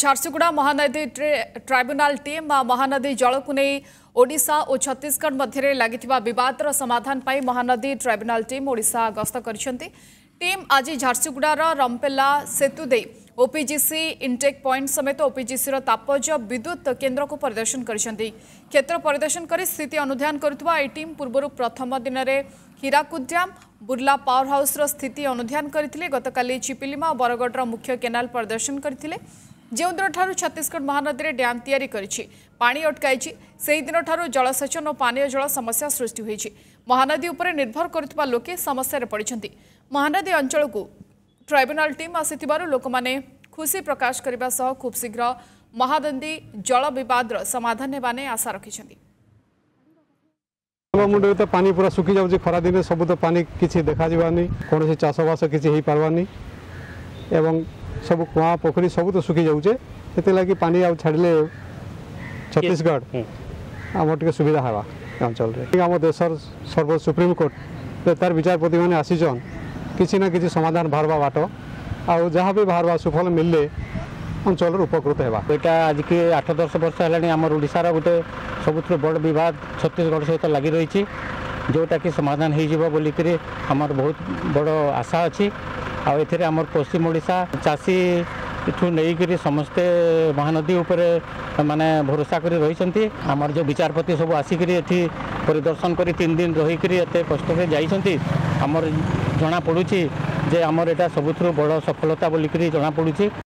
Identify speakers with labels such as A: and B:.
A: Jharsuguda Mahanadi tribunal team ବା ମହାନଦୀ ଜଳକୁ ନେଇ ଓଡ଼ିଶା ଓ ଛତିଶଗଡ଼ ମଧ୍ୟରେ ଲାଗିଥିବା ବିବାଦର ସମାଧାନ ପାଇଁ ମହାନଦୀ ଟ୍ରାଇବୁନାଲ ଟିମ୍ ଓଡ଼ିଶା ଗସ୍ତ କରିଛନ୍ତି ଟିମ୍ ଆଜି ଝାରସୁଗୁଡ଼ାର ରମ୍ପେଲା ସେତୁ ଦେଇ ଓପିଜିସି ଇନ୍ଟେକ୍ ପଏଣ୍ଟ ସମେତ ଓପିଜିସିର ତାପଜ ବିଦ୍ୟୁତ୍ କେନ୍ଦ୍ରକୁ ପରିଦର୍ଶନ କରିଛନ୍ତି କ୍ଷେତ୍ର ପରିଦର୍ଶନ କରି ସ୍ଥିତି ଅନୁଧ୍ୟାନ କରୁଥିବା ଏହି ଟିମ୍ ପୂର୍ବରୁ ପ୍ରଥମ ଦିନରେ ହୀରାକୁଦ ଡ୍ୟାମ୍ ବୁର୍ଲା ପାୱାର ହାଉସ୍ର ସ୍ଥିତି ଅନୁଧ୍ୟାନ କରିଥିଲେ ଗତକାଲି ଚିପିଲିମା ଓ ବରଗଡ଼ର ମୁଖ୍ୟ କେନାଲ ପରିଦର୍ଶନ କରିଥିଲେ ଯେଉଁଦିନଠାରୁ ଛତିଶଗଡ଼ ମହାନଦୀରେ ଡ୍ୟାମ୍ ତିଆରି କରିଛି ପାଣି ଅଟକାଇଛି ସେହିଦିନଠାରୁ ଜଳସେଚନ ଓ ପାନୀୟ ଜଳ ସମସ୍ୟା ସୃଷ୍ଟି ହୋଇଛି ମହାନଦୀ ଉପରେ ନିର୍ଭର କରୁଥିବା ଲୋକେ ସମସ୍ୟାରେ ପଡ଼ିଛନ୍ତି ମହାନଦୀ ଅଞ୍ଚଳକୁ ଟ୍ରାଇବୁନାଲ୍ ଟିମ୍ ଆସିଥିବାରୁ ଲୋକମାନେ ଖୁସି ପ୍ରକାଶ କରିବା ସହ ଖୁବ୍ ଶୀଘ୍ର ମହାନଦୀ ଜଳ ବିବାଦର ସମାଧାନ ହେବା ନେଇ ଆଶା ରଖିଛନ୍ତି
B: ମୁଣ୍ଡରେ ତ ପାଣି ପୁରା ଶୁଖି ଯାଉଛି ଖରାଦିନେ ସବୁ ତ ପାଣି କିଛି ଦେଖାଯିବାନି କୌଣସି ଚାଷବାସ କିଛି ହେଇପାରିବାନି ଏବଂ ସବୁ କୁଆଁ ପୋଖରୀ ସବୁ ତ ଶୁଖି ଯାଉଛେ ସେଥିଲାଗି ପାଣି ଆଉ ଛାଡ଼ିଲେ ଛତିଶଗଡ଼ ଆମର ଟିକେ ସୁବିଧା ହେବା ଅଞ୍ଚଳରେ ଆମ ଦେଶର ସର୍ବ ସୁପ୍ରିମକୋର୍ଟ ତାର ବିଚାରପତିମାନେ ଆସିଛନ୍ କିଛି ନା କିଛି ସମାଧାନ ବାହାରବା ବାଟ ଆଉ ଯାହା ବି ବାହାରବା ସୁଫଳ ମିଳିଲେ ଅଞ୍ଚଳରେ ଉପକୃତ ହେବା
C: ଏଇଟା ଆଜିକି ଆଠ ଦଶ ବର୍ଷ ହେଲାଣି ଆମର ଓଡ଼ିଶାର ଗୋଟେ ସବୁଥିରୁ ବଡ଼ ବିବାଦ ଛତିଶଗଡ଼ ସହିତ ଲାଗି ରହିଛି ଯେଉଁଟାକି ସମାଧାନ ହୋଇଯିବ ବୋଲିକିରି ଆମର ବହୁତ ବଡ଼ ଆଶା ଅଛି ଆଉ ଏଥିରେ ଆମର ପଶ୍ଚିମ ଓଡ଼ିଶା ଚାଷୀଠୁ ନେଇକରି ସମସ୍ତେ ମହାନଦୀ ଉପରେ ମାନେ ଭରସା କରି ରହିଛନ୍ତି ଆମର ଯେଉଁ ବିଚାରପତି ସବୁ ଆସିକରି ଏଠି ପରିଦର୍ଶନ କରି ତିନି ଦିନ ରହିକରି ଏତେ କଷ୍ଟରେ ଯାଇଛନ୍ତି ଆମର ଜଣାପଡ଼ୁଛି ଯେ ଆମର ଏଇଟା ସବୁଥିରୁ ବଡ଼ ସଫଳତା ବୋଲିକରି ଜଣାପଡ଼ୁଛି